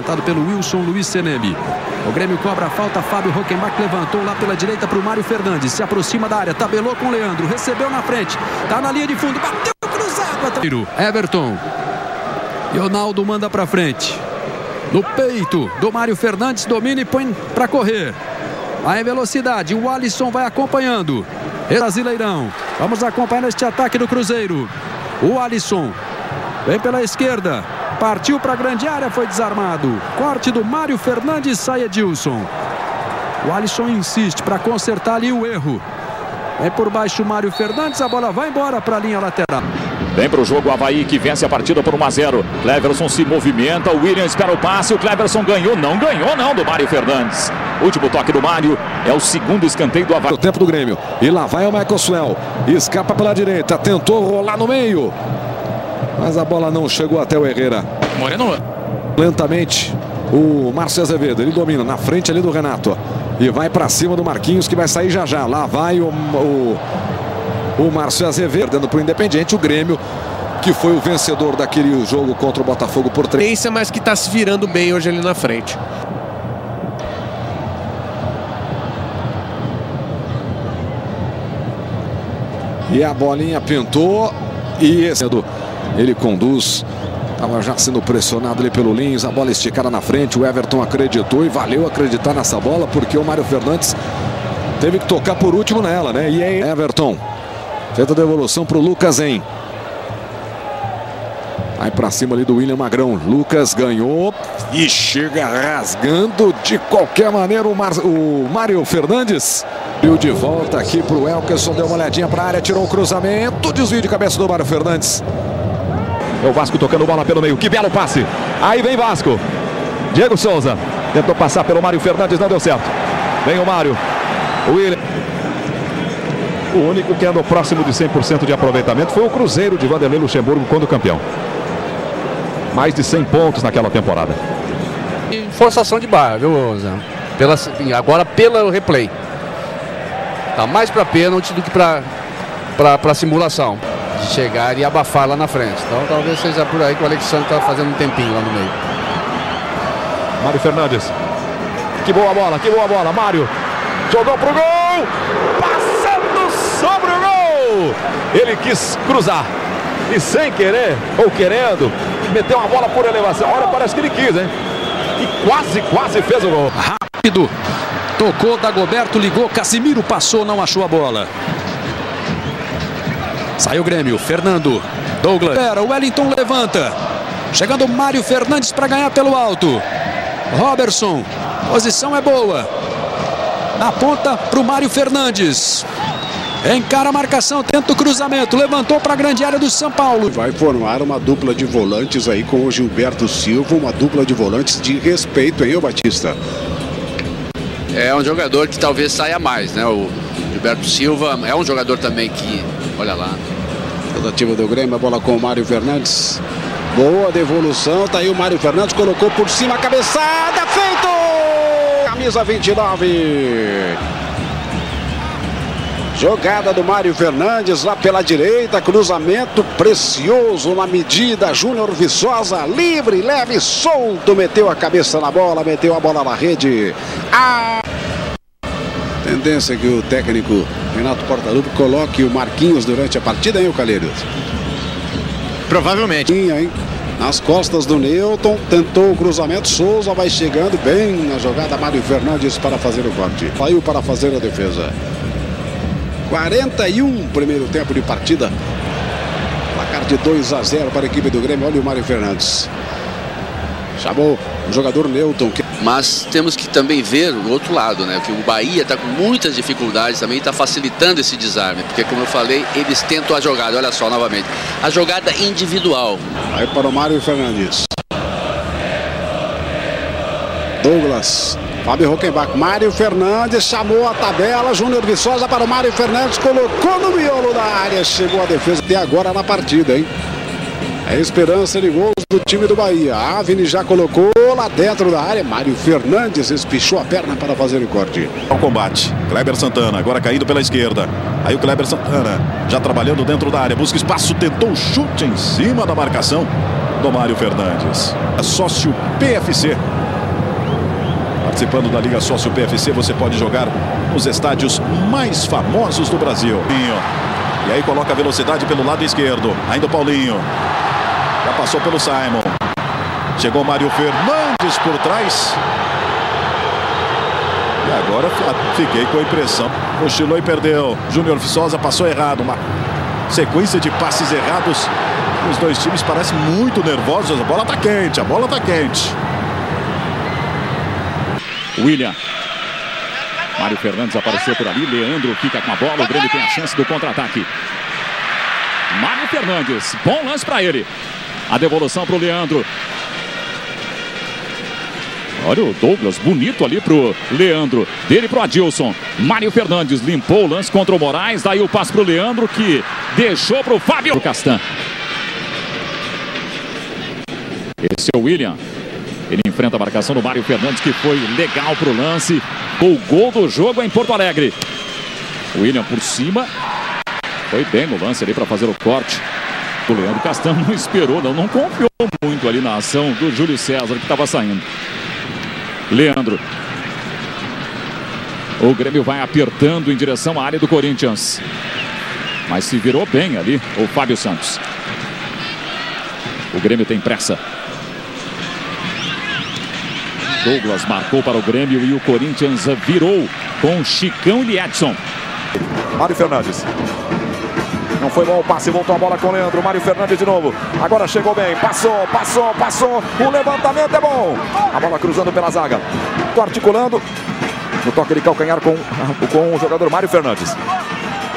Tentado pelo Wilson Luiz Senemi. O Grêmio cobra a falta. Fábio Rockenbach levantou lá pela direita para o Mário Fernandes. Se aproxima da área. Tabelou com o Leandro. Recebeu na frente. Tá na linha de fundo. Bateu cruzado. Everton. E Ronaldo manda para frente. No peito do Mário Fernandes. Domina e põe para correr. Vai em velocidade. O Alisson vai acompanhando. Brasileirão. Vamos acompanhar este ataque do Cruzeiro. O Alisson. Vem pela esquerda. Partiu para a grande área, foi desarmado. Corte do Mário Fernandes, sai Edilson. O Alisson insiste para consertar ali o erro. Vem por baixo o Mário Fernandes, a bola vai embora para a linha lateral. Vem para o jogo o Havaí que vence a partida por 1 a 0. Cleverson se movimenta, o William espera o passe, o Cleverson ganhou, não ganhou não do Mário Fernandes. Último toque do Mário, é o segundo escanteio do Havaí. O tempo do Grêmio, e lá vai o Michael Swell, escapa pela direita, tentou rolar no meio. Mas a bola não chegou até o Herrera. Moreno. Lentamente, o Márcio Azevedo, ele domina na frente ali do Renato. E vai para cima do Marquinhos que vai sair já já. Lá vai o, o, o Márcio Azevedo, dando para o Independente, o Grêmio que foi o vencedor daquele jogo contra o Botafogo por três. Mas que está se virando bem hoje ali na frente. E a bolinha pintou e esse ele conduz. Estava já sendo pressionado ali pelo Lins, a bola esticada na frente. O Everton acreditou e valeu acreditar nessa bola, porque o Mário Fernandes teve que tocar por último nela, né? E aí, Everton. Feita a devolução para o Lucas hein? Vai para cima ali do William Magrão. Lucas ganhou e chega rasgando de qualquer maneira o, o Mário Fernandes. E de volta aqui para o Elkerson. Deu uma olhadinha para a área, tirou o cruzamento. Desvio de cabeça do Mário Fernandes. É o Vasco tocando bola pelo meio. Que belo passe. Aí vem Vasco. Diego Souza. Tentou passar pelo Mário Fernandes, não deu certo. Vem o Mário. O William. O único que andou próximo de 100% de aproveitamento foi o Cruzeiro de Vanderlei Luxemburgo quando campeão. Mais de 100 pontos naquela temporada. Forçação de barra, viu, Zé? Pela, agora pelo replay. Tá mais para pênalti do que para simulação de chegar e abafar lá na frente. Então talvez seja por aí que o Alexandre está fazendo um tempinho lá no meio. Mário Fernandes. Que boa bola, que boa bola. Mário jogou pro gol. Passando sobre o gol. Ele quis cruzar. E sem querer, ou querendo, meteu uma bola por elevação. Olha, parece que ele quis, hein? E quase, quase fez o gol. Rápido. Tocou, Dagoberto ligou, Casimiro passou, não achou a bola. Sai o Grêmio, Fernando, Douglas. Pera, o Wellington levanta. Chegando Mário Fernandes para ganhar pelo alto. Robertson, posição é boa. Na ponta para o Mário Fernandes. Encara a marcação, tenta o cruzamento, levantou para a grande área do São Paulo. Vai formar uma dupla de volantes aí com o Gilberto Silva, uma dupla de volantes de respeito, hein, o Batista? É um jogador que talvez saia mais, né? O Gilberto Silva é um jogador também que Olha lá. Tentativa do Grêmio, a bola com o Mário Fernandes. Boa devolução, tá aí o Mário Fernandes, colocou por cima a cabeçada, feito! Camisa 29. Jogada do Mário Fernandes lá pela direita, cruzamento precioso na medida. Júnior Viçosa, livre, leve, solto, meteu a cabeça na bola, meteu a bola na rede. A tendência que o técnico Renato Portaluppi coloque o Marquinhos durante a partida, hein, o Calheiros? Provavelmente. Hein? Nas costas do Newton, tentou o cruzamento, Souza vai chegando bem na jogada, Mário Fernandes para fazer o corte. Saiu para fazer a defesa. 41 primeiro tempo de partida. Placar de 2 a 0 para a equipe do Grêmio. Olha o Mário Fernandes. Chamou o jogador Newton. Que... Mas temos que também ver o outro lado, né? Que o Bahia está com muitas dificuldades também, está facilitando esse desarme. Porque, como eu falei, eles tentam a jogada. Olha só, novamente. A jogada individual. Vai para o Mário Fernandes. Douglas. Fábio Rockenbach. Mário Fernandes chamou a tabela. Júnior Viçosa para o Mário Fernandes. Colocou no miolo da área. Chegou a defesa até agora na partida, hein? É esperança de gols do time do Bahia. A Avni já colocou lá dentro da área. Mário Fernandes espichou a perna para fazer o corte. O combate. Kleber Santana agora caindo pela esquerda. Aí o Kleber Santana já trabalhando dentro da área. Busca espaço, tentou o chute em cima da marcação. do Mário Fernandes. Sócio PFC. Participando da Liga Sócio PFC, você pode jogar nos estádios mais famosos do Brasil. E aí coloca a velocidade pelo lado esquerdo. Ainda o Paulinho. Já passou pelo Simon. Chegou Mário Fernandes por trás. E agora fiquei com a impressão. Cochilou e perdeu. Júnior Viçosa passou errado. Uma sequência de passes errados. Os dois times parecem muito nervosos. A bola está quente, a bola está quente. William. Mário Fernandes apareceu por ali. Leandro fica com a bola. O Grêmio tem a chance do contra-ataque. Mário Fernandes. Bom lance para ele. A devolução para o Leandro. Olha o Douglas, bonito ali pro Leandro. Dele pro Adilson. Mário Fernandes limpou o lance contra o Moraes. Daí o passe pro Leandro que deixou pro Fábio Castan. Esse é o William. Ele enfrenta a marcação do Mário Fernandes, que foi legal pro lance. O gol do jogo em Porto Alegre. William por cima. Foi bem no lance ali para fazer o corte. O Leandro Castan não esperou, não, não confiou muito ali na ação do Júlio César, que estava saindo. Leandro. O Grêmio vai apertando em direção à área do Corinthians. Mas se virou bem ali o Fábio Santos. O Grêmio tem pressa. Douglas marcou para o Grêmio e o Corinthians virou com Chicão e Edson. Mário Fernandes. Não foi bom o passe, voltou a bola com o Leandro. Mário Fernandes de novo. Agora chegou bem. Passou, passou, passou. O levantamento é bom. A bola cruzando pela zaga. Tô articulando. No toque de calcanhar com, com o jogador Mário Fernandes.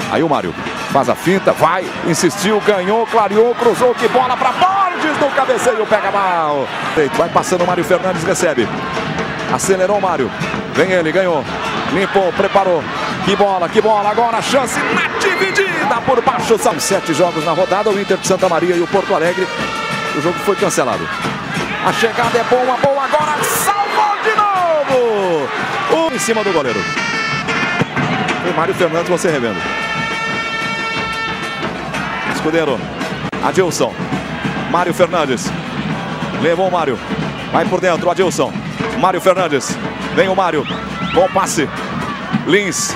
Aí o Mário faz a finta, vai, insistiu, ganhou, clareou, cruzou. Que bola para Borges no cabeceio. Pega mal. Vai passando o Mário Fernandes, recebe. Acelerou o Mário. Vem ele, ganhou. Limpou, preparou. Que bola, que bola. Agora a chance na dividida por baixo. São sete jogos na rodada. O Inter de Santa Maria e o Porto Alegre. O jogo foi cancelado. A chegada é boa, boa. Agora salvou de novo. Um em cima do goleiro. O Mário Fernandes, você revendo. Escudeiro. Adilson. Mário Fernandes. Levou o Mário. Vai por dentro, Adilson. Mário Fernandes. Vem o Mário. Bom passe. Lins